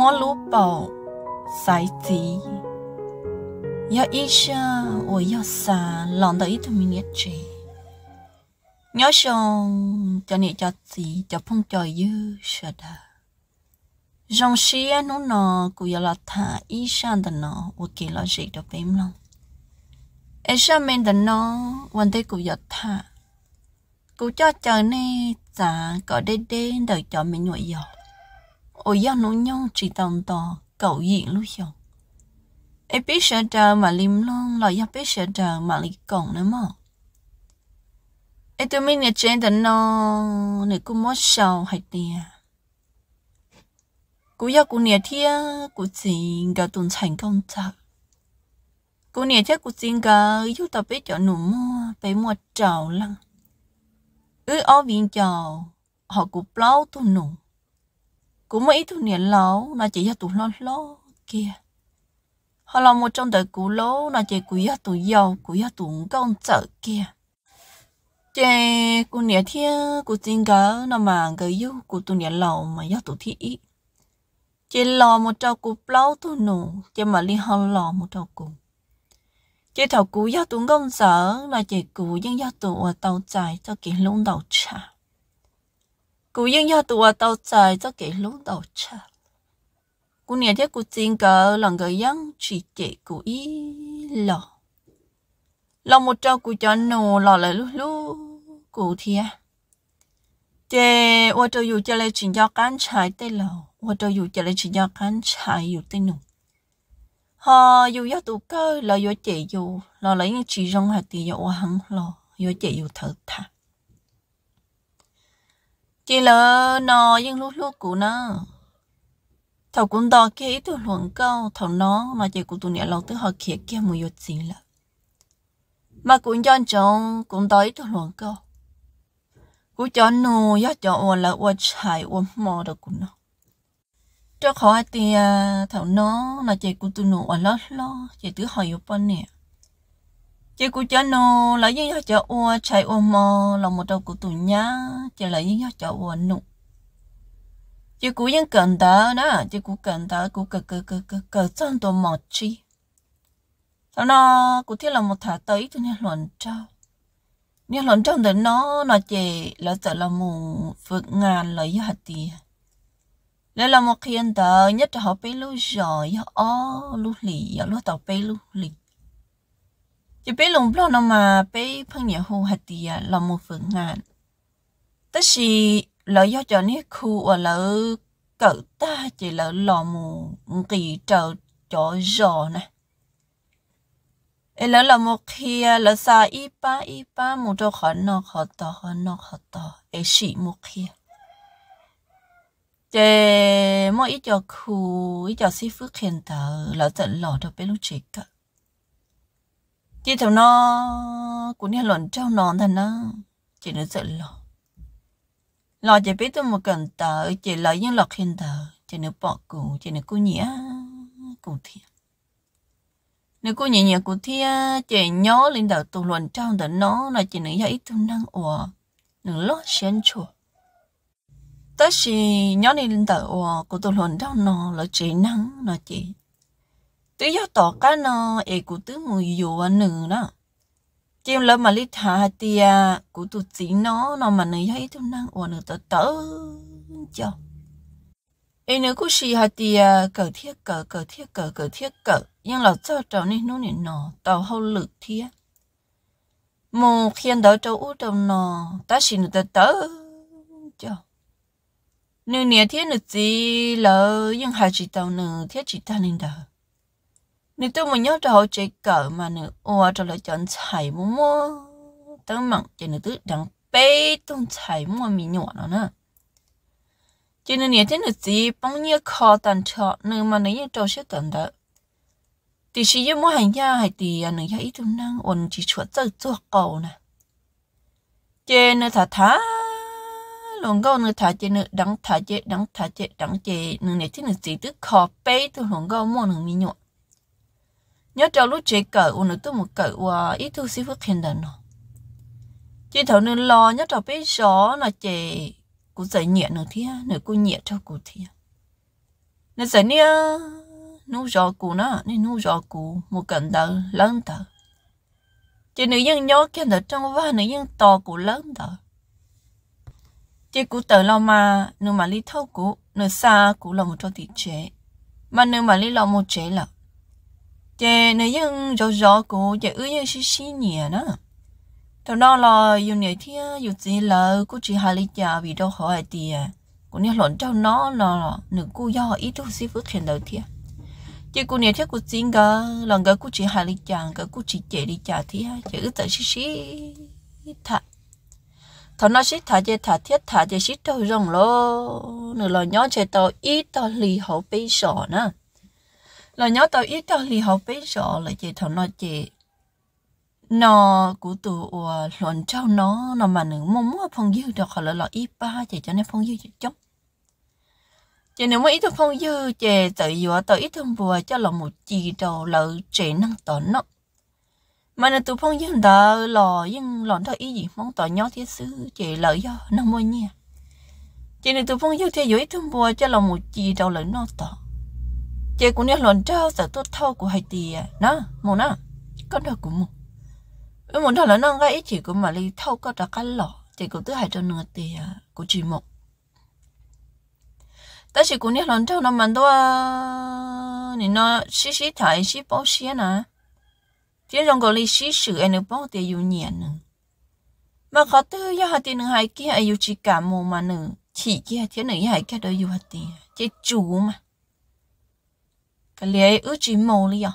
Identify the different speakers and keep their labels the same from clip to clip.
Speaker 1: 摸鲁宝塞子，要一下我要三，浪到一头明年节。nhớ xong cho nè cho gì cho phong cho dư sợ đà rong xia nó nọ cụ ya là thả ý san đà nọ và kỳ là gì đó bếm lòng ấy sao mình đà nọวันđây cụ ya thả cụ cho chờ nè giả có đê đê đợi cho mình nhội dọ ôi ya nó nhau chỉ tòng tò cậu diện lúc xong ấy biết sợ chờ mà lim long là ya biết sợ chờ mà li cổng nữa mà. Ấy tụi mình nhớ trên tận nó này cũng mất sầu hay tiền cú ya cú nhớ thia cú chính cả tuần thành công chắc cú nhớ thia cú chính cả yêu tập biết cho nụ mua bé mua trào lăng. Ư ở viên trào, họ cú plau tu nụ cũng mấy thu niên lâu nó chỉ cho tụi lo lo kia họ làm một trong đời cú lố, nó chỉ cú cho tụi giàu cú cho tụi công sợ kia chè cô niên thiên cô tin cả nó mà cái yêu cô tụi niên lâu mà cho tụi thi ý chè lò một trâu cũ lâu tu nụ chè mà li họ lò một trâu cũ chè thầu cũ cho tụi công sở là chè cô nhưng cho tụi ở tàu chạy cho cái lông đầu trà cú yên yo tua tàu trời cho kể lũ đầu cha cú nhà thế cú tin cờ lòng người dân chỉ chỉ cú ý lò lò một trâu cú cho nô lò lại lú lú cú thia chế ô tô dù cho lấy chỉ cho cán trái tê lò ô tô dù cho lấy chỉ cho cán trái dù tê nụ họ dù yo tụ cơ lò yo chỉ dù lò lại những chỉ rong hạt thì yo hăng lò yo chỉ dù thở thả chỉ là nó những lúc lúc của nó. Thầu cũng đo kia ít từ luận câu. Thầu nó mà chỉ của tụi nhẹ lâu tới họ kia kia mùi yếu gì là mà cũng cho chồng cũng đo ít tôi luận câu. Cú cho nô ya cho ô là ô chạy ô mò được cũng nó. Cho khỏi thì à, thầu nó là chỉ của tụi nó ở lót lo chỉ tới hỏi yếu bao nè chị cũng cho nó là những ya cho ua chạy ua mò là một đầu của tụi nhá. Chị là những ya cho ua nụ. Chị cũng những cần đó đó. Chị cũng cần đó cũng cờ cờ cờ cờ cờ chân tôi mò chi. Sau nó cô thiết là một thả tới cho nên luận trao nên luận trao đến nó nó chị là sợ là một vượt ngàn lấy hạt tiền đây là một khiên tờ nhất là họ bé lưu giỏi, họ lưu lì, họ lưu tàu จะไปลงปล้นออกมาไปพังเหนียวหูหัดเดียเราโมฝึกงานแต่สิเราอยากจอนี่ครูว่าเราเกิดตาจะเราหล่อมูกี่เจ้าจอจอนะเอแล้วเราโมเคียเราซาอีป้าอีป้ามูจะขอนอกขอต่อขอนอขอต่อเอชิโมเคลียเจมออีจอคูอีจอซีฟึกเขียนเตอเราจะหล่อเธอไปลูกเชกะ chỉ thằng nó cũng như luận trao nón thằng nó, chị nó sợ lo. Lo chị biết tôi một cần tờ chị lấy những lọt hiện tờ chị nó bỏ cụ chị nó cụ nhĩa cụ thiệt nếu cô nhẹ nhẹ cô thia chị nhớ lên đầu tù luận trong đó nó là chị nữ ít tôi năng ủa nữ lo xén chùa. Tất khi nhớ lên đầu ủa của tù luận trong nó là chị năng là chị tứ do tỏ cá nó ấy cũng từ ngồi dù anh nữ đó. Chị lỡ mà lít thả tia của tụt chỉ nó nó mà nữ thấy thằng năng ủa nữ tớ tớ cho ấy nữa cũng xì hả tia cờ thiết cờ cờ thiết cờ cờ thiết cờ nhưng là cho trâu nên nó nên nọ tàu hậu lực thiết một khiên đỡ trâu út trâu nọ ta xin được tớ cho nếu nè thiết được gì là nhưng hai chỉ tàu nữa thiết chỉ ta nên đỡ nếu nhớ chơi cờ mà lại chọn mua mua chỉ nữa bê tung mua mì cho mà gia hay thì anh ấy ít tuần năng ổn chỉ chuột chơi chuột cầu nè. Trên nơi thả thả luôn câu nơi thả trên nơi đắng thả chế đắng thả chế đắng chế nơi này thì này chỉ tức khó bê, tôi luôn câu mua nơi mi nhọ nhớ cho lúc chế cỡ u nữa tôi một cỡ và ít thu xí phước hiện đàn nó Chỉ thấu nên lo nhớ cho biết gió là chế cũng giải nhẹ nữa thia nữa cô nhẹ cho cô thia nên giải nia nu gió cũ nó nên nu gió cũ một cận tờ lớn tờ chỉ nữ dân nhớ cái tờ trong va nữ dân to cũ lớn tờ chỉ cũ tờ lo mà, nữ mà lý thâu cũ nữ xa cũ là một cho thị chế mà nữ mà lý lo một chế là chỉ này dân rõ rõ của chỉ ư dân xí xí nhẹ nữa thằng nói là dù nhẹ thia dù gì là cô chỉ hai lý cha vì đâu hỏi tiền cô nhớ lộn cho nó là nữ cô do ít chút xí phước hiện đầu thia chỉ cô nhớ thia cô chính cả lần cái cô chỉ hai lý chàng cái cô chỉ chạy đi trả thia chỉ ước tại xí xí thà thọ nó xí thà chỉ thà thiết thà chỉ xí đâu rồng lo nữ là nhớ chạy tàu ít tàu lì hậu bây sọ nữa là nhớ tao ít tao lì học bây giờ là chỉ thằng nó chỉ nó của tụ và ờ, luận trao nó nó mà nữ mong muốn phong dư được, họ là lo ít ba chỉ cho nên phong dư chống chỉ nếu mà ít phong dư chỉ tự dựa tự ít thông bùa cho là một chị đầu lợi trẻ năng tổn nó. Mà là tụ phong dư đó lò nhưng lòn thôi, ý gì mong tỏ nhỏ thiết sư chỉ lợi do năng môi nha. Chỉ nếu tụ phong dư thì dõi ít thông bùa cho là một chị đầu lợi nó tỏ chị cũng nhớ lần trao sợ tốt thâu của hai tìa à. nó một nó con đâu cũng một ở một thằng là nó ngay chỉ của mà đi thâu có trả cái lọ. Chị cũng thứ hai cho nửa tìa à, của chị một ta chỉ cũng nhớ lần trao nó mình đó thì nó xí xí thải, xí bao xí nè. Chỉ trong cái là xí sự anh bao tiền yêu nhện nữa mà khó tư ya hạt tiền hai kia, ai chỉ cả mù mà nữa chỉ kia, thế nữa hai kia đó yêu hạt tiền chỉ chủ mà cái lẽ ước chỉ mồ li à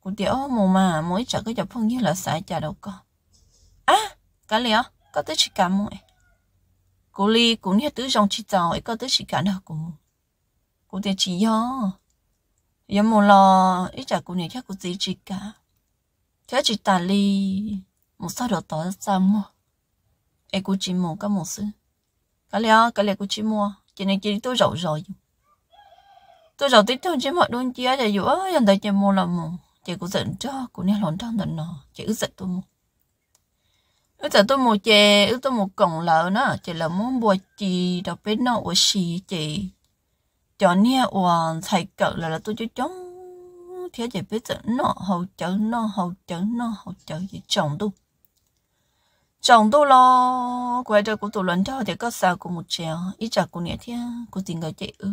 Speaker 1: của tiểu mồ mà, mỗi chợ cái chợ phong như là sai chả đâu có à cái lẽ có tới chỉ cả mồ cô li cũng như tứ trong chỉ tàu ấy, có tới chỉ cả đâu cũng cô thì chỉ do. Giờ một lo, ít chả cô này chắc cô gì chỉ cả. Thế chỉ tà li một sao đồ tỏ ra mua? Ấy cô chỉ mua cái một sự cái lẽ cái lẽ cô chỉ mua. Chỉ này chỉ tôi rầu rồi tôi giàu tích thôi chỉ mọi đôi chia để giữa á giờ tới chỉ mua là mù chỉ cũng giận cho, cũng nên lon trong tận nó chỉ ước giận tôi mù ước giận tôi mù chè, ước tôi mù cổng lợn nữa chỉ là muốn bùa chỉ đọc bên nó của xì chị? cho nia hoàn thầy cỡ là là tôi cho chống thế chỉ biết giận nó hậu chở nó hậu chở nó hậu chở gì, chồng tôi. Chồng tôi lo quay trở của tôi lần cho thì có sao của một chèo ít chả của nhẹ thế, của tình người chị ư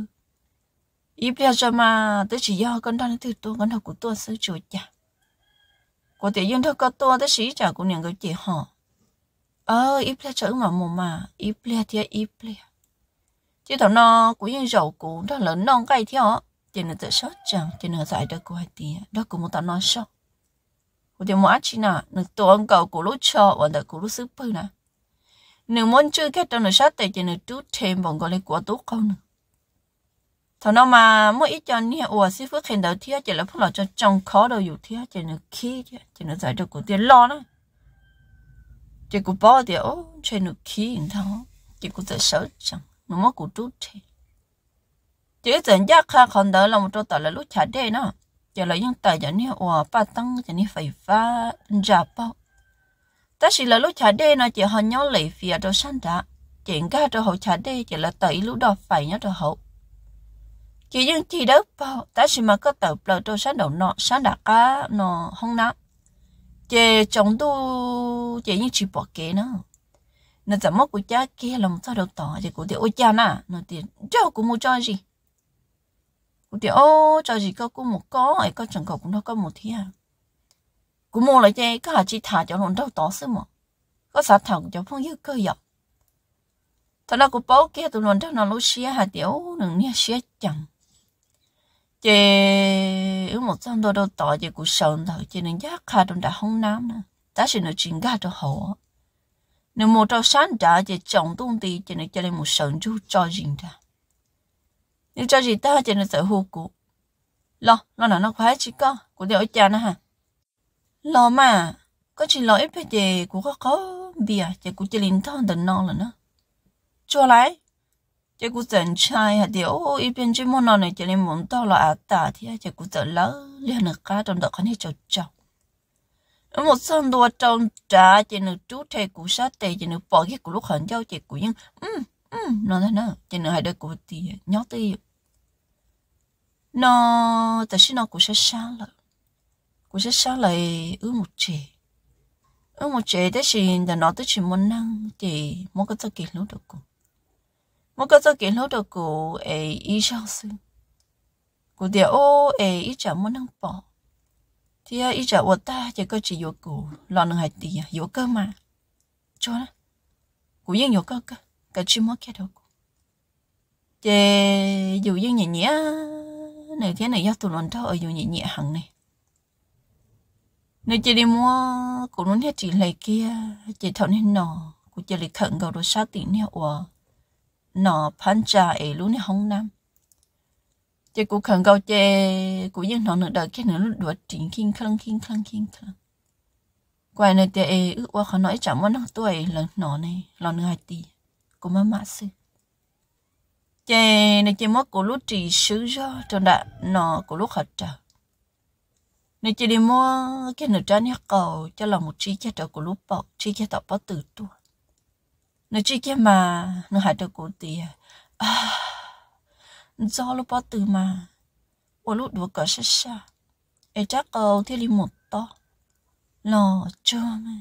Speaker 1: ít bây giờ mà tôi chỉ do con đang từ tôi con học của tôi sửa chữa chả. Của tiểu dân thôi có tôi tôi chỉ chả của những người chị họ. Ờ ít bây giờ mà mồm mà. Ít bây giờ ít bây chứ thằng nó của những dầu cũng thằng lớn non cây họ, chỉ là tự sót chẳng chỉ là giải được của hai tiền đó cũng một thằng nó sót của tiểu mua chỉ nè tôi ăn cầu của lúc cho và được của lúc sức bự nè nếu muốn chơi cái trong nửa sát thì chỉ nửa chút thêm vòng gọi lấy của tốt không nữa thằng nó mà mỗi ít cho nhẹ ủa sư phước khen đầu thiết chỉ là phước là cho trong khó đâu อยู่ thiết chỉ là khi chỉ là giải được của tiền lo đó. Chỉ của bao thì ô chỉ là khi thôi thằng chỉ của tự sợ chẳng nó mất của chút thế chỉ dẫn giác kha còn đỡ là một chỗ tờ là lúc trả đê nó chỉ là những tài cho nhẹ ủa, ba tăng cho nhẹ phải phá giả bao ta chỉ là lúc trả đê nó, chỉ họ nhớ lấy phía đồ sang đã. Chuyện ga cho hậu trả đê, chỉ là tới lúc đó phải nhớ cho hậu chỉ những chỉ đó bao ta chỉ mà có tập lời tôi sáng đầu nọ sáng đã cá nọ không nát. Chỉ chống tu chỉ những chỉ bỏ kế nữa. Nó sợ mất của cha kia là một sao đầu tỏ. Chỉ của tiểu ôi cha nè nó tiền, cho của mua cho gì? Của tiểu, ô, cho gì có của một có. Ấy, có chẳng có cũng đâu, có một thi à. Của mua lại chơi có hạt chỉ thả cho nó đâu tỏ xứ mà. Có sát thằng cho phong dư cơ dọc. Thật là của bố kia, tụi nó đâu nó lúc xia hạt tiểu? Đừng nghe xia chẳng chị ở một trăm đô đô tỏ chị cũng sống thôi chị nên giác khai trong đã không nám nữa. Ta chỉ nói chuyện gà cho họ. nếu một trâu sáng trả chị chồng tung tì chị nên cho lên một sống chú cho riêng ra. Nếu cho gì ta chị nên sợ hô cụ. Lo lo nào nó khóa chỉ có của điều cha nó hả? Lo mà, có chỉ lo ít phải chị cũng có có bia chị cũng chỉ lên thon đần non là nữa cho lại chỉ cú dẫn trai hả ô ý bên chỉ muốn nói chỉ nên muốn tao là à ta thì chỉ cú dẫn lỡ liền được cá trong đó khánh hết cho chồng một sân đua trong trà chỉ được chú thầy cú sát tề chỉ được bỏ cái cú lúc hận giao chỉ cú nhưng um um nó thế nào chỉ được hai đứa cú thì nhớ tí nó tại sao nó cũng sẽ sáng lại cũng sẽ sáng lại ư một trẻ ư một trẻ thế thì nó tới chỉ muốn năng thì muốn có cái lúc được cũng muốn có cái lúc được cô ấy ý sao sư cô thì ô ấy ý chả muốn năng bỏ thì ý chả của ta chỉ có chỉ có cô lo năng hai tỷ có cơ mà cho nó cô yên có cơ cơ cái chuyện mất cái đồ cô chị dù yên nhẹ nhẹ này thế này do tụi nó cho ở dù nhẹ nhẹ hằng này nếu chị đi mua cũng muốn hết chị lấy kia chị thọ nên nọ cũng chị lấy khẩn cầu đồ sát tiền nè ủa nọ phán trà ấy luôn nè hông nam. Chị cũng khẩn cầu chị cũng những nọ nữa đợi cái nữa lúc đuổi chính kinh khăng kinh khăng kinh khăng. Quay này chị ước qua khó nói chẳng muốn nó tuổi là nọ này lần hai tỷ cũng má má sư. Chị này chị mất của lúc trì sứ cho, cho đã nọ của lúc hết trả này chị đi mua cái nửa trái nhắc cầu cho là một chi cho của lúc bỏ chi cho tao bắt từ tua nó chỉ kia mà nó hại được của tì à? Do lúc bao từ mà ô lúc đùa cỡ xa xa. Ê chắc cầu thì đi một to. Lo cho mà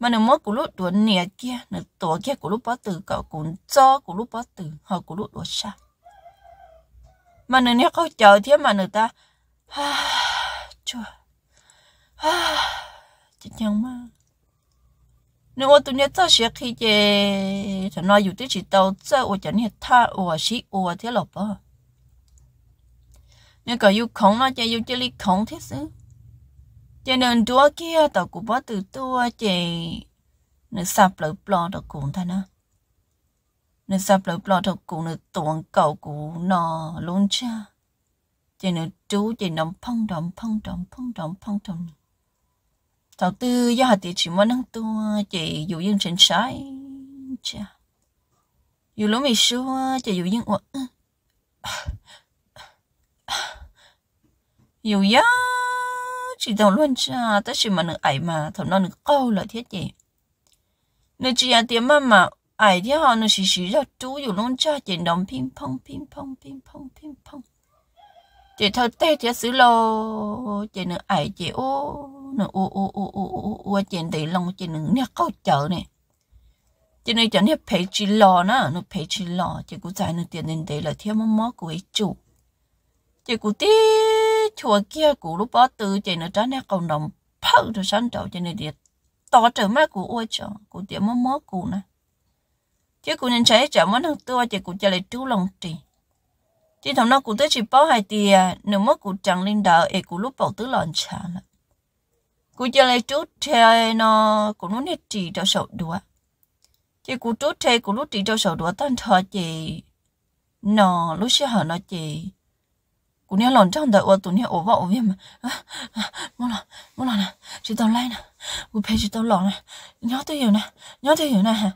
Speaker 1: mà nó mất của lúc đùa nè kia nó tổ kia của lúc bao từ cậu cũng do của lúc bao từ họ của lúc đùa xa. Mà nếu nhắc câu chờ thế mà người ta à, chua à, chết nhau mà nếu ô tụi nhớ tao sẽ khi chế thì nói dù tới chỉ tàu cho ô chẳng hết tha ô xí ô thế lộc à nếu có yêu không nó chơi yêu chơi lý khổng thế sao cho nên đua kia tao cũng bắt từ tua chị nếu sập lỡ blo tàu cũng thay nó, nếu sập lỡ blo tàu cũng nếu tuồng cầu cũng nó luôn cha chị nếu chú chị nằm phong đồng phong đồng phong đồng phong đồng tao tư do thì chỉ muốn năng tua chỉ dù dân trên trái cha dù lúc mình xưa chỉ dù dân uống, dù giá chỉ đầu luôn cha tất chỉ mà nữ ấy mà thầu nó nữ câu là thiết gì nữ chỉ ăn tiền mà mà ấy thì họ nữ chỉ chỉ ra dù luôn cha chỉ đồng ping pong ping pong ping pong ping pong chỉ thầu tê chỉ xử lô chỉ nữ ấy chỉ ô nữ ô ô ô ô ô ô chỉ để lòng chỉ nữ nè câu chợ này chỉ này chẳng nè, phải chỉ lò nữa nó phải chỉ lò chỉ cũng giải nữ tiền đến đấy là theo mắm mắm của ấy chủ. Chỉ cũng tí chùa kia cụ lúc bỏ từ chỉ nó trái nè, cộng đồng phâu rồi sáng trầu cho này điệt tỏ trở mắt của ôi cho cụ tiền mắm mắm cụ nè. Chứ cũng nên chạy chợ món hơn tua chỉ cũng trả lại chú lòng trì. Chỉ thằng nó cũng tới chỉ bao hai tiền nếu mất cũng chẳng lên đỡ ấy cũng lúc bảo tứ lòn trả là cú chơi lại chút thế nó cũng muốn hết chỉ cho sầu đùa chứ cú chút thế cũng lúc chỉ cho sầu đùa tan thọ chị, nó lúc xưa hở nó chị. Cú nhớ lòn trong đời ô tụi nhớ ổ vợ viêm mà à, mua lò, mua lò nè chị tao lấy nè. Cú phê chị tao lò nè. Nhớ tôi hiểu nè nhớ tôi hiểu nè.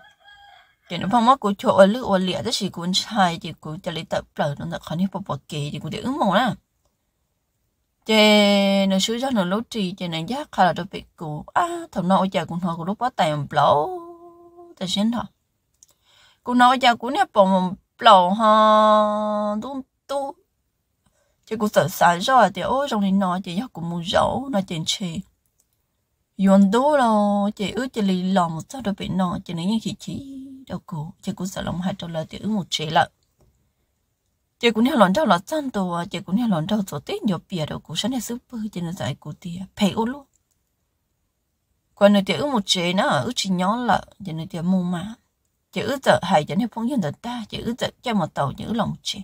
Speaker 1: Chị nó phong mắt của chỗ ở lứa ở lìa đó chị cuốn chai chị cú chơi lấy tập lờ nó là khó nhất bỏ kề chị cú để ứng mồ nè chị nó suy ra nó lố trì chị này giác khá là đặc biệt cô à thằng nội chè cũng thôi cũng lúc bắt tay một lỗ. Tại xin thôi cô nói cha cũng nè bỏ một lỗ ha tu tu chè cũng sợ sai rồi à, thì ôi trong này nó, chè giác cũng muốn giấu nó chè chè yon đô lo, chè ước chè lì lòng một sao đặc biệt nó chè này những khi chỉ đâu cô chè cũng sợ lòng hai trâu là thì ước một chè lại chị cũng nghe lần trâu là chân đồ chị cũng nghe lần trâu chỗ tết nhiều bia đồ cô sáng nay super chỉ nên giải cụ tia phải ô luôn còn nữa chị ước một chế nó ở chị nhỏ là chị nên chỉ mua mà chị ước giờ hay chị nên phong nhân ta chị ước giờ cho một tàu chỉ lòng chị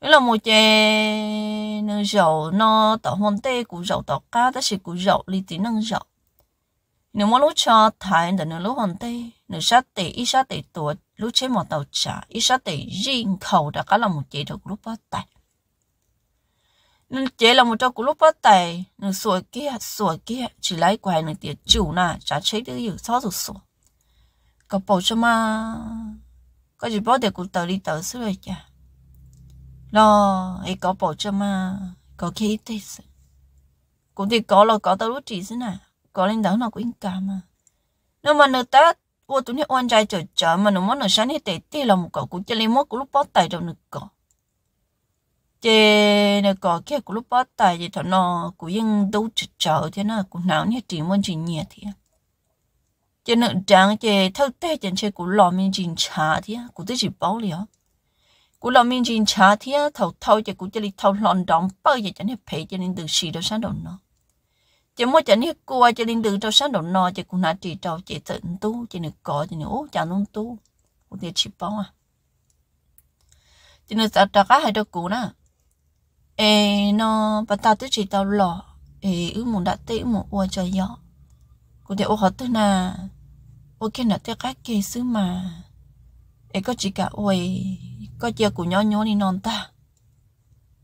Speaker 1: chế là một chè nó dầu nó tỏ hôn tê của dầu tỏ cá đó là của dầu lý tí năng dầu nếu mà lúc cho thái thì nó lúc hôn tê nó sát tê ít sát tê tuổi lúc chế một tàu trả ít sát tê riêng khẩu đã có là một chế được lúc bắt tay. Nên chế là một trong của lúc bắt tay nó sủa kia sủa kia chỉ lấy quài nó tiệt chủ nà, trả chế được gì sao rồi sủa có bầu cho mà có gì bỏ để cụ tờ đi tờ xưa rồi chả lo ấy có bảo cho mà có khi thế cũng thì có là có tao lúc chỉ thế nào có lên đó nó cũng cả mà. Nếu mà nó ta, ô, tụi nó oan trai chờ chờ mà nó muốn nó sáng hết tệ tê là một cậu cũng chơi lên mất lúc bó tay trong nó cậu chê nó có kia của lúc bắt tay thì thằng nó cũng yên đâu chờ chờ thế nó cũng nào nhé chỉ muốn chỉ nhẹ thì chê nó trắng chê thâu tê chân chê của lò mình chỉ trả thì cũng tự chỉ bảo liền cú lò mình chỉ trả thì thâu thâu chế của chỉ li thâu lòn đóng bao giờ chẳng nên phải cho nên từ xì đó sáng đầu nó chỉ mua chỉ nên cua chỉ nên đường cho sáng đầu nó chỉ cũng nát chỉ cho chỉ tự tu, chỉ nó có, chỉ nó út chẳng luôn tu. Cũng thiệt chỉ bao à. Chế nó sao cái hai đôi cũ nè ê, nó bắt ta tới chỉ tao lọ. Ê ư muốn đã tới muốn ua cho gió. Cũng thiệt ô họ tới nà. Ô kia nè tới cái kia xứ mà. Ê, có chỉ cả ôi có chia của nhỏ nhỏ đi non ta.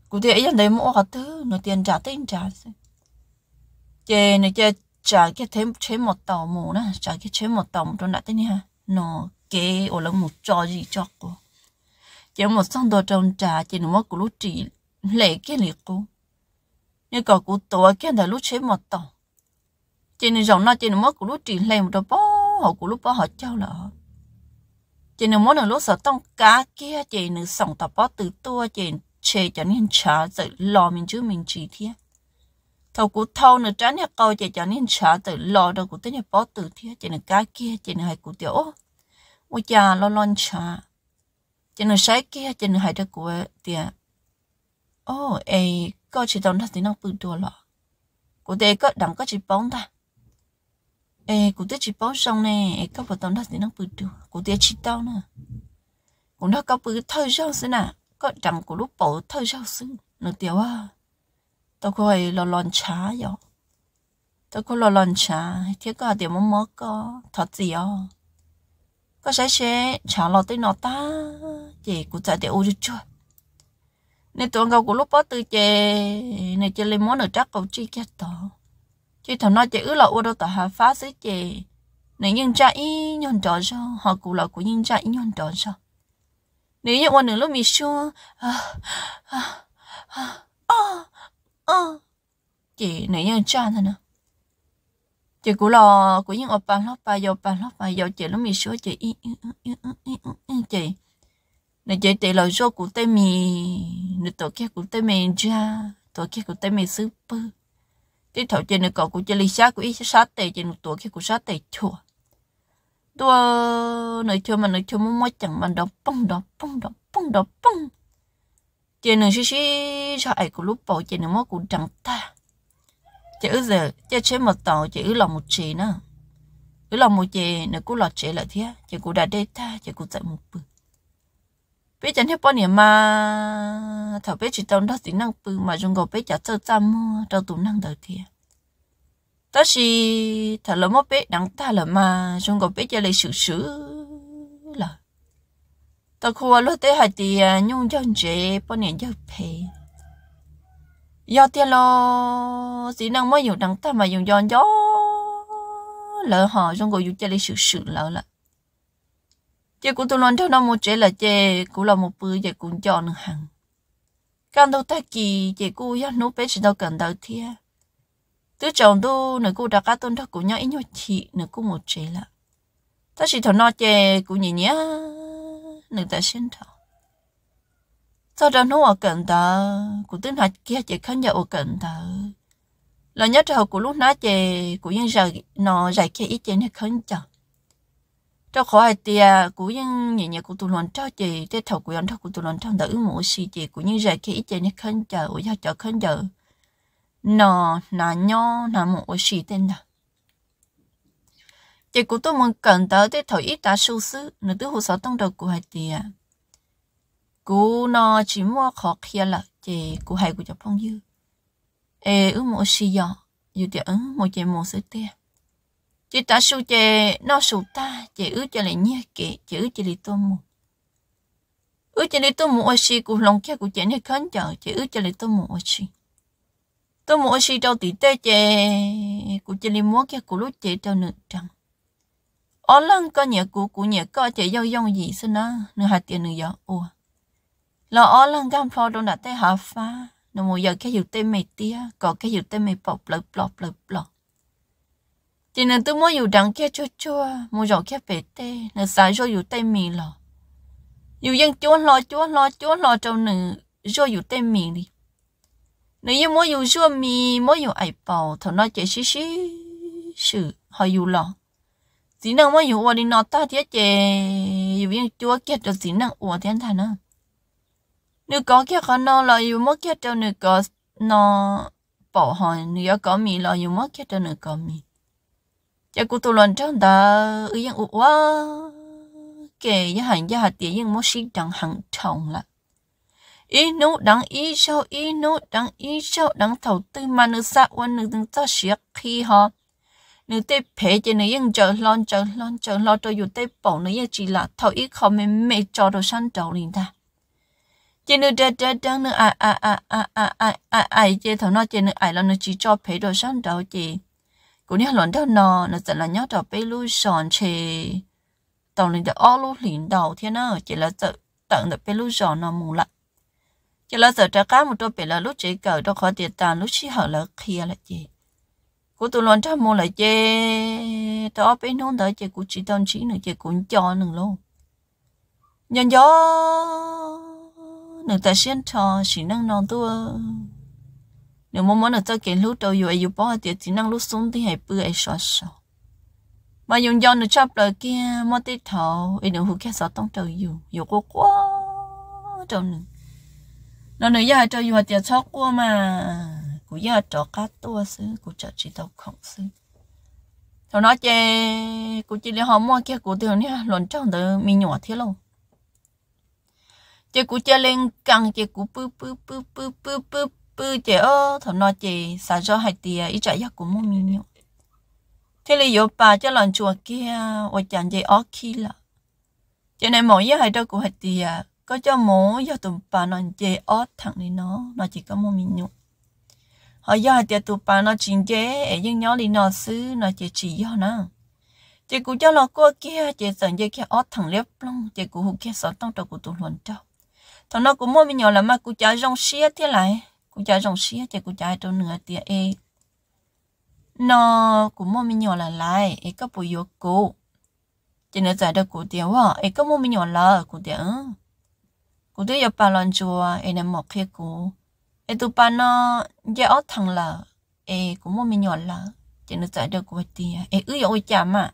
Speaker 1: Cũng thiệt ấy đấy một họ tới nó tiền trả tiền trả chê này chê chả cái thêm chế một tàu mù nữa chả cái chế một tàu trong đã thế nha nó kê ở là một trò gì cho cô. Chế một xong đồ trong trà, chỉ nó mất của lúc chỉ lệ cái liệt cô. Nhưng có cụ tổ cái là lúc chế một tàu. Chỉ nên rộng nó, chỉ nó mất của lúc chỉ lệ một đồ bó họ của lúc bó họ cho là chỉ muốn là lúc sợ tông cá kia, chỉ nên sống tập bó từ tua, chỉ chế cho nên trả sợ lo mình chứ mình chỉ thiệt thầu của thâu nữa tránh hết câu chỉ cho nên trả tự lo đâu của tới nhà bó từ thiết chỉ nên cá kia chỉ nên hai của tiểu ôi cha lo lon trả chỉ nên sai kia chỉ nên hai đứa của tiền ô, ê, có chỉ tao thật thì nó bự đùa lọ. Cụ đề có đẳng có chỉ bóng ta. Ê cụ tế chỉ bóng xong nè, ê, có vào tao thật thì nó bự đùa. Cụ tế chỉ tao nè. Cụ nó có bự thời rau xứ nè, có đẳng cụ lúc bỏ thời rau xứ nó tiểu à tao có hay lo lon chá yo tao có lo lon chá thế có điểm mắm mơ có, thật gì yo có sẽ sẽ chả lo tới nó ta chị cũng tại để ô chưa nên tôi ngầu của lúc bắt từ chè, này chè lên món ở chắc cầu chi kia tỏ. Chị thằng nói chị ứ là ô đâu, tỏ hà phá xí chị này nhân cha ý nhon trò sao họ cụ là của nhân cha ý nhon trò sao nếu như quan nữa lúc mình xua à à à à. à à chị nãy giờ cha thôi nè. Chị cũng lo của những oppa lóc ba giờ ba lóc ba giờ chị nó mì xua chị ý ý ý chị. Nè, chị tỷ lời số của tay mì. Nè, tổ kia của tay mì cha tổ kia của tay mì super cái thầu chị nè, cậu của chị lì sát của ít sát tệ chị nè, tổ kia của sát tệ chùa. Tua nơi chua mà nơi chua muốn mất chẳng mà đó bông đó bông đó bông đọc, bông chị nương xí xí cho ai của lúc bỏ chị nương mất của chẳng ta. Chị ư giờ chị chế một tàu chị ư lòng một chị nữa ư lòng một chị nữa cũng lọt chị lại thế chị cũng đã đây ta chị cũng dạy một bữa. Bây giờ hết bao nhiêu mà. Thảo biết chỉ tao đó tính năng bự mà dùng gò biết chả sơ chăm mua đâu tụ năng đời tiên đó là thảo lỡ mất biết đắng ta là mà, dùng gò biết cho lấy sự sự là tao khua lúc tới hai thì nhung chân chế bao nhiêu giấc phê do tiền lo chỉ năng mới dùng đằng ta mà dùng giòn gió lỡ họ trong gạo dùng chơi lấy sự sự lỡ là chị cũng tôi luôn theo năm một chế là chị cũng là một bữa chị cũng chọn hàng càng đầu ta kỳ chị cũng ya nấu bé chỉ đâu cần đầu thia tứ chồng tu nữa cũng đã cá tôn thắc cũng nhau ít nhau chị nữa cũng một chế là ta chỉ thằng nó chị cũng nhỉ nhá nữ ta xin thọ sau đó nó ở cận ta, của tính hạt kia chỉ khăn giả ở cận ta là nhất là của lúc nãy chị, của như giờ nó giải kia ít chị này khăn chờ. cho khó hai tia, của những nhẹ nhẹ của tụ luận cho chị, thế thầu của yên thầu của tụ luận trong đỡ mũ xì chị, của như giải kia ít chị này khăn chờ ở nhà chờ khăn chờ nó nà nho nà mũ xì tên nào chị cú tôi muốn cần tới thế thổi ít ta sưu sư nữa tôi hồ sơ trong đầu cú hai tia cú nó chỉ mua khó kia là chị cú hai cú cho phong dư ê ứ một xì giờ dù tiệm ứng một chị một sữa tia chị ta su chị nó su ta chị ứ cho lại nhẹ kệ chị ứ cho lại tôm mù ứ cho lại tôm mù ở xí của lòng kia của chị này khấn chờ chị ứ cho lại tôm mù ở xí tôm mù ở xí đâu tí tê chị, của chị lại mua kia của lúc chị đâu nữa chẳng ở lần có nhẹ cũ cũ nhẹ có chỉ dâu dông gì xin nó nửa hạt tiền nửa giờ ủa là ở lần gam pho đâu đã tới hạ pha nửa mùa giờ cái hiệu tên mày tia có cái hiệu tên mày bọc, lợp, lọp lợp lọp chỉ nên tôi mua dù đằng kia chua chua mua giỏ kia bể tê nửa sáng rồi dù tên mì lọ dù dân chúa lo chúa lo chúa lo trong nửa rồi dù tên mì đi. Nếu như mua dù chúa mì mua dù ải bảo thằng nó chạy xí xí sự họ dù lọ สื่อหอยอยู่หรอสีนังmỗiอยู่วันนี้นอตาเทียเจอยู่ยังจัวเกียดจะสีนังอวดเทียนทันนะนึกก็แค่ขนอเราอยู่มั่เกียดจะนึกก็นอเป่าหอยนึกก็มีเราอยู่มั่เกียดจะนึกก็มีจะกูตัวหลอนจังดาอือยังอุว่าเก๋ยังหันยังหัดเตียยังมั่ชิดังหังทองละ ý nụ đắng ý sâu ý nụ đắng ý sâu đắng thầu tư mà nữ xã quân nữ từng cho siết khi họ nữ tê phê cho nữ yên chờ lon chờ lon chờ lo cho dù tê bỏ nữ yên chỉ là thầu ít không mê mê cho đồ săn trầu liền ta. Chỉ nữ đê đê đê nữ ai ai ai ai ai ai ai ai chỉ thầu nó chỉ nữ ai là nữ chỉ cho phê đồ săn trầu chỉ cũng như lần đó nó nó sẽ là nhớ trò bê lưu sòn chê. Tàu lên được ô lưu liền đầu thế nó chỉ là tự tận được bê lưu sòn nó mù lại chỉ là giờ trả cá một đôi bê là lúc chỉ cờ, đó khó tiền tàn, lúc chỉ hở là kia là gì cô tụi luôn cho mua lại chê tao bên nón đợi chê cô chỉ tao chỉ nữa, chê cũng cho nữa luôn. Nhân gió nữa ta xuyên cho chỉ năng non tua nếu muốn muốn được tao kiện lúc đầu rồi yêu bỏ thì chỉ năng lúc xuống thì hãy bự ấy sợ sợ mà dùng gió nữa chắp lời kia mất tít thầu ấy nửa hụt cái sợ tông trời yêu yêu quá quá trong nữa. Nó nói giờ trời yêu tiệt chóc quá mà của giờ cho cá tua xứ của chợ chỉ tàu không xứ. Thằng nói chê của chỉ lấy họ mua kia của tiền nha, luận trong từ mi nhỏ thế luôn. chê của chơi lên căng, chê của bư bư bư bư bư bư bư chê ơ thằng nói chê, xả cho hai tiền ít trả giá của mua mi nhỏ. Thế là giờ bà cho lần chùa kia và chẳng chê ó khi là chê này mỗi giờ hai đôi của hai tiền có cho mỗi giờ tụi bà nói chê ó thẳng đi nó nó chỉ có mua mi nhụt ở do hai tiệt tụi bà nó chín chế ở những nhỏ đi nó xứ nó chỉ chỉ giờ nó. Chị cụ cho nó cô kia chị sợ dễ kia ót thằng lép long chị cụ hụt kia sợ tông đầu cụ tụ luận trâu. Thằng nó cũng mua mình nhỏ là mà cụ cha rong xía thế lại. Cụ cha rong xía chị cụ cha trâu nửa tiệt e nó cũng mua mình nhỏ là lại e có bùi vô cụ. Chị nó giải được cụ tiệt quá e có mua mình nhỏ là cụ tiệt cụ tiệt yêu bà lon chùa em em mọc kia cụ em tu bà nó giờ ở thằng là em cũng mua mình nhỏ là chỉ nó tại được của tiền em ư yêu chả mà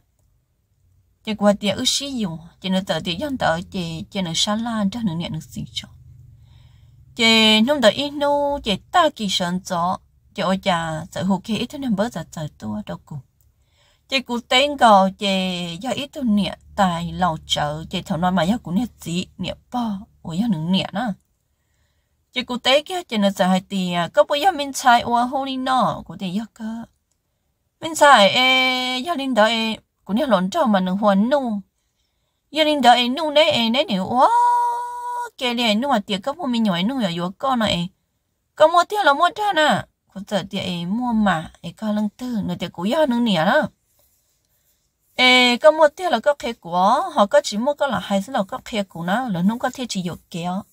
Speaker 1: chỉ của tiền ư sử dụng chỉ nó tại tiền dân tại chỉ chỉ nó sáng lan cho nó nhận được gì cho. Chỉ nông tại ít nô chỉ ta kỳ sơn gió chỉ ở nhà sợ hồ kia ít nên bớt giật giật tua đâu cùng chỉ cụ tên gò chỉ do ít tu niệm tại lầu chợ chỉ thằng nói mà do cụ niệm gì niệm bò ủa do nương niệm á chỉ cụ tế kia chỉ là giải tiền có bây giờ mình sai ủa hồ đi nọ cụ tế do cơ mình sai ê gia đình đó ê cụ niệm lộn cho mà nương hoàn nu. Gia đình đó ê nu đấy ê đấy nhiều quá kể liền nu mà tiền có một mình nhỏ nu ở yếu con này có mua tiền là mua ra nè cụ giờ tiền mua mà ê có lăng tư người tiền cụ do nương niệm đó ê có mua tiếc là có khe của họ có chỉ mua có là hay là có khe của nó là nó có thể chỉ dụ kéo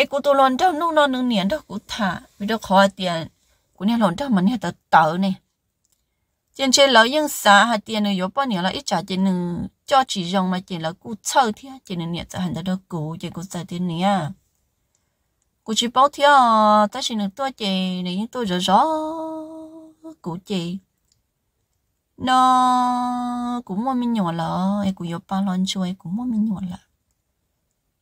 Speaker 1: ê của tôi lần đó nung nó nương niệm đó của thả. Vì đó khó tiền. Của này lần đó mình hay tự tự này, trên trên lỡ những xã hạt tiền này có bao nhiêu là ít trả tiền nữa cho chỉ dùng mà chỉ là cụ chơi thế chỉ là niệm cho hành đó cụ chỉ cụ trả tiền nè. Cụ chỉ bảo theo ta chỉ được tôi chỉ này tôi rõ rõ cụ chỉ nó cũng mua mình nhỏ là em cũng có bao lon cho cũng mua mình nhỏ là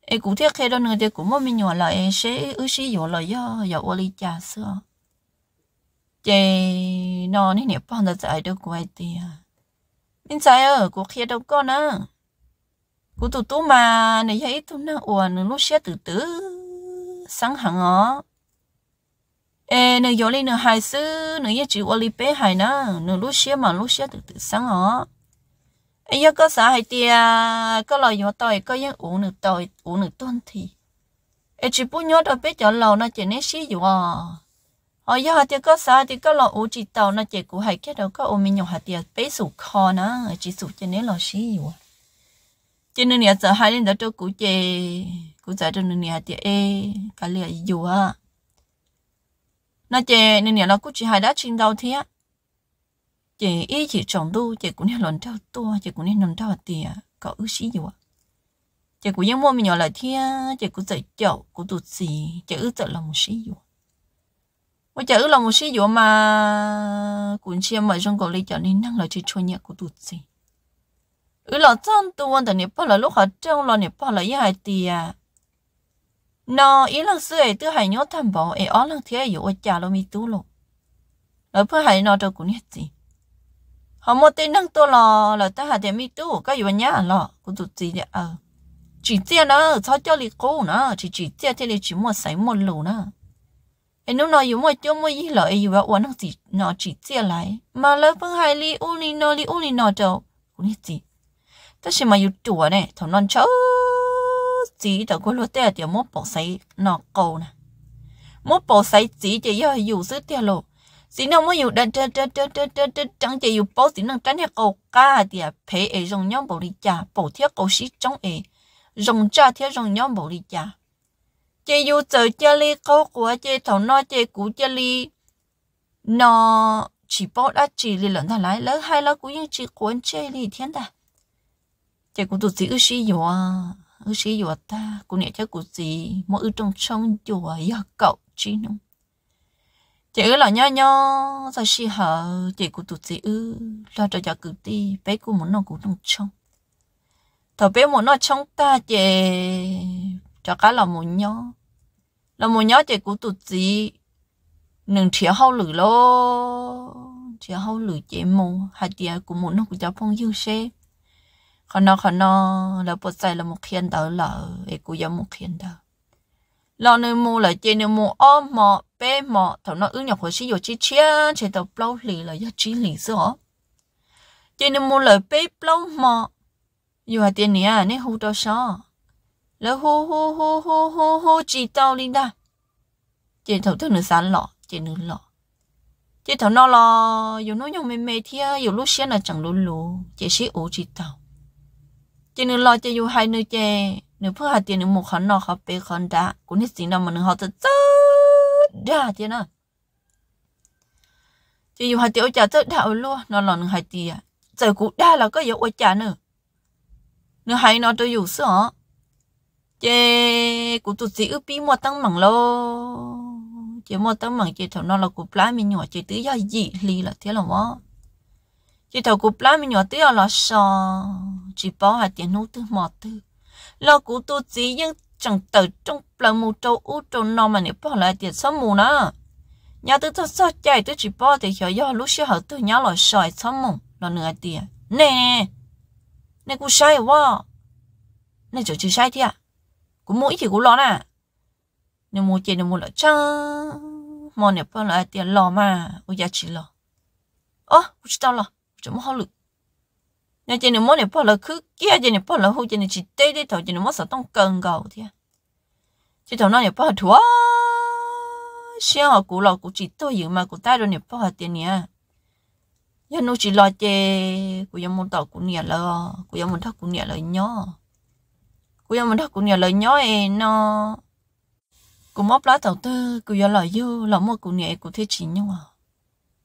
Speaker 1: เอกูเทียเคดอนเงเดกูไม่มีหยวละเอเชอือชีหยวละย่อย่าอลิจาเสือเจนอนนี่เนี่ยป้อนจะใจเด็กกูไอเตียมินใจเออกูเคดอนก็นะกูตุตุมาเนี่ยยัยตุน่าอ้วนลูกเชียตื้อตื้อสังหังอ๋อเอหนึ่งโยลีหนึ่งหายซื้อหนึ่งยี่จีวอลีเป้หายนะหนึ่งลูกเชียมาลูกเชียตื้อตื้อสังอ๋อ ê giờ có xã hay tia có lời nhỏ tỏi có những uống nửa tỏi uống nửa tuân thì ê chỉ bút nhớ đâu bé cho lầu nó chỉ nên xí dù à họ giờ hai tia có xã thì có lò uống chỉ tàu nó chỉ cũng hay cái đâu có uống mình nhỏ hai tia bé sụt kho nó chỉ sụt cho nên lò xí dù à cho nên nhà sợ hai lên đó cho cụ chè cụ giờ cho nên nhà tia ê cái liền dù à nó chè nên nhà nó cũng chỉ hai đã trình đầu thế chị ý chỉ chọn đu chị cũng nên lần trao tua chị cũng nên lần trao tiền có ước sĩ gì chị cũng yên mua mình nhỏ lại thia chị cũng dạy chậu cũng tụt gì chị ước dạy là một sĩ dụ mà chị ước là một sĩ dụ mà cũng chia mọi trong cổ lấy cho nên năng là chị cho nhẹ cũng tụt gì ước là chân tuôn tại nếp bao là lúc họ trong là nếp bao là ý hai tiền nó ý là xưa ấy tôi hay nhớ thầm bảo ấy ó là thế ấy ở cha lo mi tu lộ rồi phải hay nó cho cũng hết gì họ một tên năng tôi lò là ta hạt mi tu có gì nhá lò cũng tụt gì đấy ờ chỉ tiếc nó cho cho li cô nó chỉ chỉ tiếc thì li chỉ mua sấy một lù nó em nó nói dùng mua cho mua gì lò em vừa uống nó chỉ nó chỉ tiếc lại mà lỡ phương hai li u li nó li u li nó đâu cũng như gì tất nhiên mà yêu chùa này thằng non cháu chỉ đâu có lúa tết thì mua bỏ sấy nó cầu nè mua bỏ sấy chỉ chỉ yêu yêu sức tiếc lô chỉ nông mới dùng đợt đợt đợt đợt đợt đợt đợt chẳng chỉ dùng bao chỉ nông tránh hết cầu ca thì à, phê ấy dùng nhóm bộ đi trả bộ thiết cầu sĩ trong ấy dùng cha thiết dùng nhóm bộ đi cha chỉ yêu chờ chơi li câu của chị thầu nó chị cũ chơi li nó chỉ bỏ đã chỉ li lần thằng lái, lỡ hai lỡ cũng như chỉ cuốn chơi li thiên ta. Chị cũng tụt gì ư sĩ yêu à ư sĩ yêu ta cũng nhẹ chơi cũng gì mỗi trong trong chùa à yêu cậu chỉ nông chị ư là nho nho, sao sĩ hở? Chị cũng tụt gì ư lo cho cho cứ đi, bé cũng muốn nó cũng trong trong thọ bé một nó trong ta chè cho cá là một nhó. Là một nhó chị của tụt gì nương chia hậu lử lo chia hậu lử chị mù. Hai tia của một nó cũng cho phong yêu xe khăn nó khăn nó, là bớt sai là một khiên đỡ là ấy cũng giống một khiên đỡ. Lo nơi mù là chị nơi mù ôm mọt bé mọ thầu nó ứng nhập hồi sĩ dụ chi chia chế tàu lâu lì là do chi lì sữa chè nên mua lời bé lâu mọ dù hạt tiền nè nè hú tàu sao là hú hú hú hú hú hú chỉ tàu đi đã chế thầu thức nữa sáng lọ chế nữa lọ chế thầu nó lọ dù nó nhung mê mê thia dù lúc xưa là chẳng lú lú chế sĩ ủ chỉ tàu chế nữa lọ chế dù hai nữa chế nữa phước hạt tiền nữa một khăn nọ khó bê khăn đã cũng hết gì nào mà nữa họ thật rất đa chứ nè chị yêu hai tiểu chả rất đạo luôn nó là hai hạt tiền giờ cụ đa là có yêu ở chả nữa. Nếu hay nó tôi dùng sợ. Chị cụ tụt sĩ ướp bí mua tăng mảng lô. Chị mua tăng mảng chị thầu nó là cụ plá mình nhỏ chị tứ giờ gì li là thế là mó chị thầu cụ plá mình nhỏ tứ là sò. Chị bảo hai tiền nô tư mọt tư lo cụ tụt sĩ nhưng chẳng tự trong lần một trâu u trâu nó mà nếu bỏ lại tiền sống mù nữa nhà tư thật sao chạy tôi chỉ bỏ thì hiểu do lúc xưa họ tôi nhá lòi sỏi sống mù là nửa tiền nè nè cô sai quá. Nè, chỗ chỉ sai thiệt à? cô mũi thì cô lo à? nè nè mua tiền nè mua lại chăng mà nè bao lại tiền lo mà. Ôi, giá chỉ lo ơ cũng chỉ tao lo chẳng mua hao lực nhà chị nè mỗi nè bỏ lại cứ, kia chị nè bỏ lại hô chị nè chỉ tê đi thầu chị nè mỗi sợ tông cần gạo thì chị thầu nó nè bỏ thua xe họ cũ lò cũ chỉ tôi dự mà cũ tay rồi nè bỏ tiền nè. Giờ nó chỉ lo chê cũ em muốn tàu cũ nhà lo cũ em muốn thắc cũ nhà lời nhỏ cũ em muốn thắc cũ nhà lời nhỏ ấy nó. Của móc lá tàu tư của em lời yêu là mua cũ nhà cũ thế chỉ nhau à.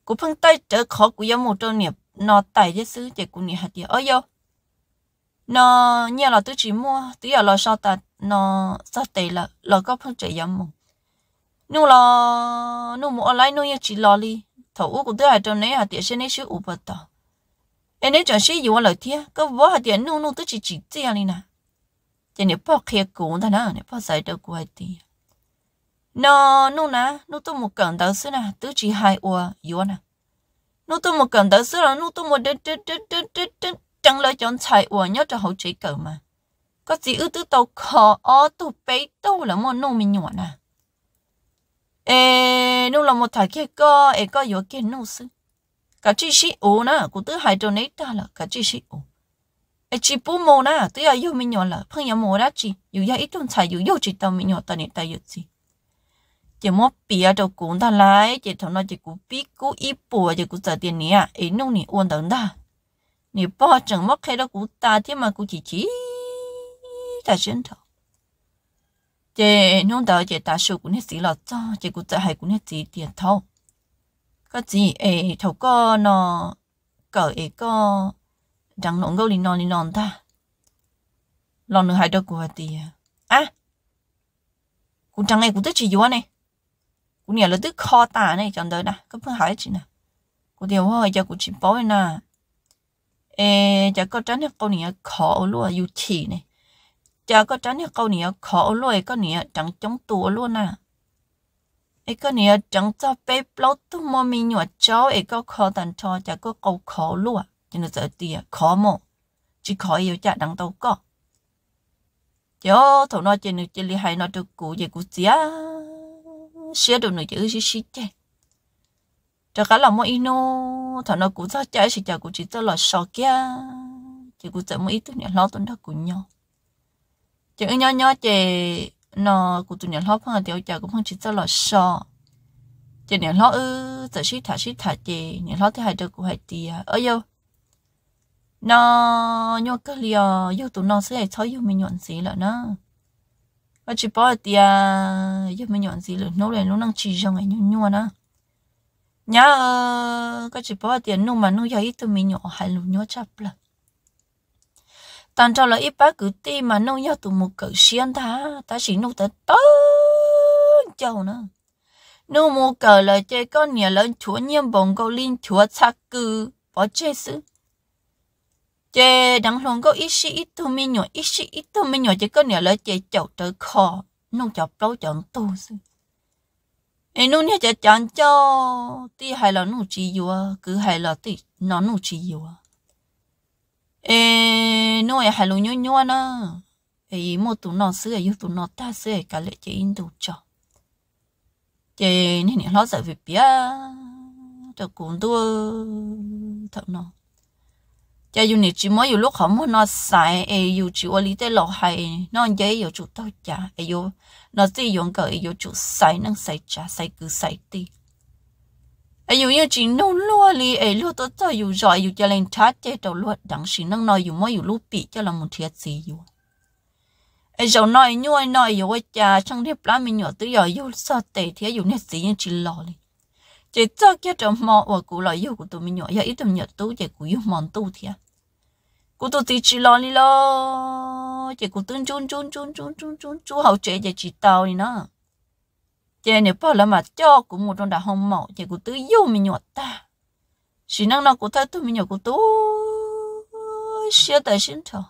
Speaker 1: Của phăng tay trở khó cũ em một trâu nhà nó tài thế xứ chỉ của nhà hạt gì ở đâu nó nhà là tôi chỉ mua. Tôi giờ là sao ta nó sao tệ là là có phong chạy giống mà nu là nu mua lại nu chỉ lo đi thầu u của tôi hạt trong này hạt tiền sẽ lấy sử u bớt tao em lấy chọn sữa gì qua lời thiê có võ hạt tiền nu nu tôi chỉ chỉ tiền đi nè chỉ nếu bỏ kia cũng ta nè nếu bỏ sai đâu của hạt tiền nó nu nè nu tôi một cần đầu xưa nè tôi chỉ hai ua yếu nè nu tôi một cần đầu xưa là nu tôi một đứt đứt đứt đứt đứt đứt chẳng lời chọn chạy uổng nhớ cho hậu chỉ cờ mà có gì ư tư tàu khó ó tụ bấy tàu là một nô mình nhỏ nè ê nu là một thằng kia có ê có yếu kia nô sư cả chi sĩ ủ nè cụ tứ hai trâu nấy ta là cả chi sĩ ủ ê chỉ bố mồ nè tứ là yêu mình nhỏ là phong nhà mồ đã chi yêu ya ít trong chạy yêu yêu chỉ tao mình nhỏ ta này ta yêu gì chỉ mua bìa cho cũng ta lại chỉ thằng nó chỉ cũng biết cũng ít bùa chỉ cũng giờ tiền nè. Ấy nu nè uốn đằng ta. Nè bỏ chẳng mất khi đó cũng ta, thế mà cũng chỉ chỉ ta chân thầu chỉ nông đó chỉ ta số cũng hết gì là cho, chỉ cũng giờ hay cũng hết gì tiền thâu có gì? Ấy thầu co nó cỡ ấy co chẳng nông gấu đi non đi non ta. Lòng nữa hai đứa của tiền à. Cũng chẳng ai cũng thích chỉ vô này กูเนี่ยเราตึกคอตาเนี่ยจังเดินนะก็เพิ่งหายจีน่ะกูเดี๋ยวว่าจะกูชิมป้อยน่ะเอจะก็จันเนี่ยกูเนี่ยขอเอาลวดอยู่ฉี่เนี่ยจะก็จันเนี่ยกูเนี่ยขอเอาลวดก็เนี่ยจังจงตัวลวดน่ะไอ้ก็เนี่ยจังจะไปปลดตุ้มมีหนวดเจ้าไอ้ก็คอตันชอจะก็เอาขอลวดจังจะเตียขอหมดจีขออยู่จะดังเตาก็เจ้าถูกนอเจนึกเจลีให้นอตุกูเจกูเสีย xe đồ nội chữ xí xí chè cho cả lòng mỗi ino thằng nó cũng thoát chạy thì chả cũng chỉ tới là sọ kia. Chỉ cũng chạy mỗi ít nhà lo tuần đó cũng nhau. Chữ nhỏ nhỏ chè nó cụ tuổi lo phong tiêu chả cũng phong chỉ tới là sọ chè nhà lo ư tớ xí thả xí thả chè nhà lo thì hai được cũng hay tiệt ở đâu nó nhau cái liều yêu tụi nó sẽ thấy yêu mình nhọn gì là nó và chỉ bỏ thì à yêu mình nhọn gì là nấu này nó năng chỉ cho ngày nhọn nhọn nữa nhá cái chỉ bỏ tiền nó mà nó yêu ít tụi mình nhỏ hay luôn nhọn chắc là tàn cho là ít bác cứ ti mà nó nhau tụi một cỡ xiên thá ta chỉ nó tới tớ châu nữa. Nó một cỡ là chơi con nhà lớn chúa nhiệm bồng câu linh chúa chắc cứ bỏ chơi sự chế đằng lòng có ít xí ít thôi mình nhỏ ít xí ít thôi mình nhỏ chỉ có nhỏ là chế chậu tới kho nông chọc lâu chọn tu sư. Em nông nhà chế chọn cho, ti hay là nông chỉ yêu cứ hay là ti nó nông chỉ yêu ê nông hay là nhớ nhớ nữa ê một tụ nó xưa yêu tụ nó ta xưa cả lệ chế in tụ cho. Chế nên nó sợ việc bia, cho cũng tua thật nó cha yêu nị chỉ mới yêu lúc họ muốn nó xài ai yêu chỉ ở lý tế lọ hay. Nó dễ yêu chủ tao cha ai yêu. Nó chỉ dùng cái yêu chủ xài năng xài trả, xài cứ xài đi. Ai yêu như chỉ nông lúa li ai lúa tao tao yêu giỏi, yêu cho lên chát chế đầu lúa đằng xí năng nói yêu mới yêu lúc bị cho là một thiệt gì yêu. Ai rồi nói nhoi nói yêu ấy trả, trong đẹp lắm mình nhỏ tới giờ yêu sao tệ thế yêu nét gì như chỉ lọ li. Chỉ cho cái trong mò và cụ lại yêu của tụi mình nhỏ giờ ít tụi nhỏ tu chỉ cụ yêu mòn tu thiệt cô tôi chỉ chỉ lo đi lo. Chỉ cô tôi chun chun chun chun chun chun, chú hậu chế chỉ chỉ tàu đi nó. Chế nếu bảo là mà cho cũng một trong đã hồng mỏ chỉ cô tôi yêu mình nhọt ta. Chỉ năng nào cô thấy tôi mình nhọt cô tôi xia tài xin thọ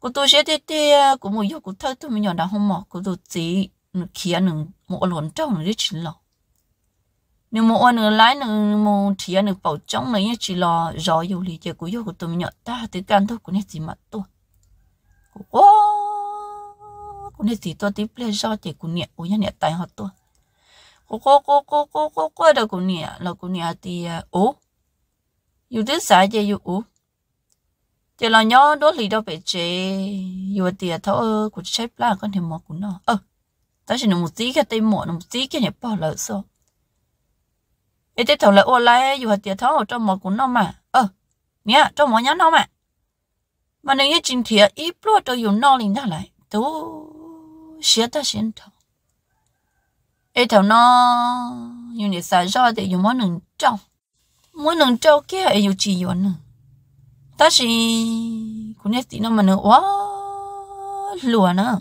Speaker 1: cô tôi xia tê tê cũng một yêu cô thấy tôi mình nhọt đã hồng mỏ cô tôi chỉ kia nương một lần trong nữa chỉ lo nếu mà một anh lái nữa chỉ ăn được bảo trong này chỉ lo rõ yêu lý chơi của yêu của tôi nhận. Ta từ can thôi của nét gì mà tôi. Ô của nét gì tôi tiếp lấy do chơi của nhẹ của nhẹ tay họ tôi. Cô cô cô cô cô cô cô đâu của nhẹ là của nhẹ thì à, ố. Yêu thứ sai chơi yêu ố. Chơi là nhớ đó lý đâu bị chơi yêu thì thôi của chơi là con thì một của nó. Ờ ta chỉ là một tí cái tay một một tí cái nhẹ bỏ lỡ sao ít thế thầu lại ô lại dù hạt tiệt tháo trong mỏ cũng nó mà. Ờ nhá trong mỏ nhắn nó mà. Mà nếu như chính thiệt ít bữa cho dùng nó liền ra lại tú xé ta xuyên thầu ít thầu nó dùng để xài ra thì dùng món nướng trâu. Món nướng trâu kia ấy dùng chỉ dùng nữa ta chỉ cũng nhất tí nó mà nữa quá lùa nữa.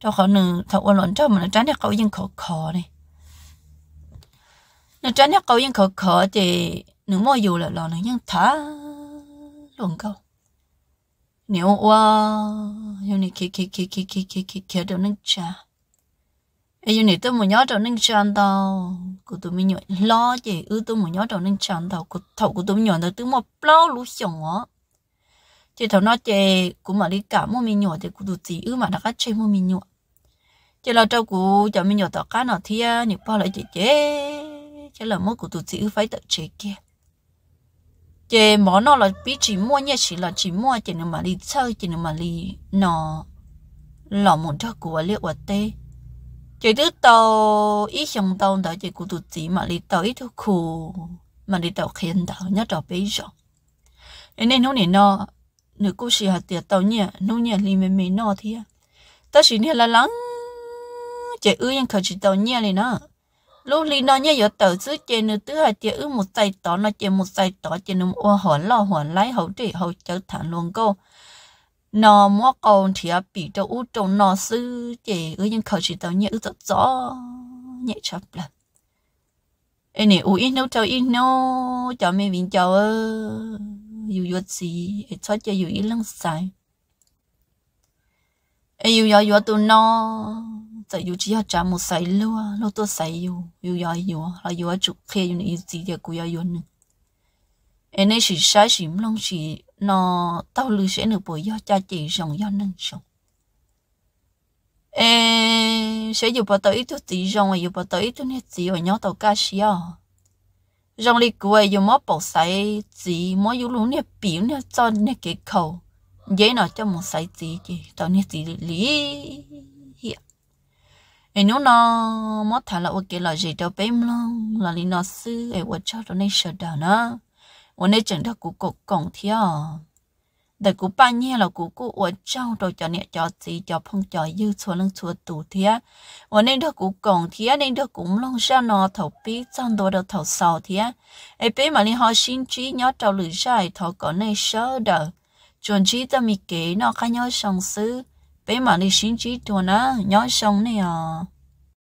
Speaker 1: Cho họ nướng thầu ô lộn cho mà nó tránh được cậu dân khó khó này nó cho nó câu yên khờ khờ thì nó mua dù là lò nó nhân thả luôn câu nếu qua yêu này kia kia kia kia kia kia kia kia đâu nâng cha yêu này tôi muốn nhớ đâu nâng cha đâu của tôi mình nhớ lo gì ư tôi muốn nhớ đâu nâng cha đâu của thầu của tôi nhớ đâu tôi một bao lú xong á chỉ thầu nó chè của mà đi cả mua mình nhớ thì của tôi chỉ ư mà đã cắt chơi mua mình nhớ chỉ là trâu của cho mình nhớ tao cá nào thì nhớ bao lại chị chế cái là mua của tụi chị phải tự chế kia. Chế món nó là biết chỉ mua nhé chỉ là chỉ mua, chỉ mà đi chơi, chỉ mà đi nó là một cho của liệu ở tê. Chế thứ tàu ít xong tàu đó chế của tụi chị mà đi tàu ít thuốc khù, mà đi tàu khen tàu nhớ tàu bây giờ. Nên nó này nó nếu cô sĩ hạt tiệt tàu nhẹ nó nhẹ li mềm mềm nó thì ta chỉ nhẹ là lắng chế ư nhưng khởi chỉ tàu nhẹ này nó lúc li nó nhớ tờ xứ chè nữa tứ hai chè ư một say tỏ, nó chè một say tỏ chè nó ô hòn lo hòn lái hậu trị hậu trở thẳng luôn cô. Nó mua còn thì bị cho út trong nó sư chè ư nhưng khẩu chỉ tao nhớ ư tao rõ. Nhẹ chập là ê nè u ít nấu cho ít nấu cho mẹ mình cho ơ dù yêu gì cho cho dù ít lăng sai ê yêu yêu yêu tụi nó. จะอยู่จีฮะจามุใส่ลัวลัวตัวใส่อยู่อยู่ยอยอยู่เราอยู่จุกเคอยู่ในจีเดียกูยอยอยู่หนึ่งเอ็นไอสิใช้สิมลงสินอเต้าลือเสียหนึ่งปุ๋ยยอจ้าจีสองยอหนึ่งสองเอเสียอยู่ปะตัวอีตัวจีสองอยู่ปะตัวอีตัวเนี่ยจีหัวย้อตัวกาเสีย rong li quê dù mó bầu sấy gì mó dù lú nè biểu nè cho nè cái khẩu dễ nó cho một sấy gì chứ tao nè gì lý thì nếu nó mất thả là ok, là gì đâu, bé luôn là lý nó sư ấy vợ cho sợ đó nữa. Vợ nên chẳng được cụ cụ cổng thiệt ờ. để cụ ba nhẹ là cụ cụ vợ cho rồi cho nhẹ cho gì cho phong, cho dư số lưng số tủ thiệt vợ nên được cụ cổng thiệt nên được cũng long ra nó thầu bí trong đồ được thầu sau thiệt ấy bé mà lý họ xin trí, nhớ trâu lưỡi sai thầu có nên sợ đờ. Chuẩn trí ta mi kế, nó khai nhớ sòng sư bây mà đi xin chỉ tuần á. Nhói sông này à.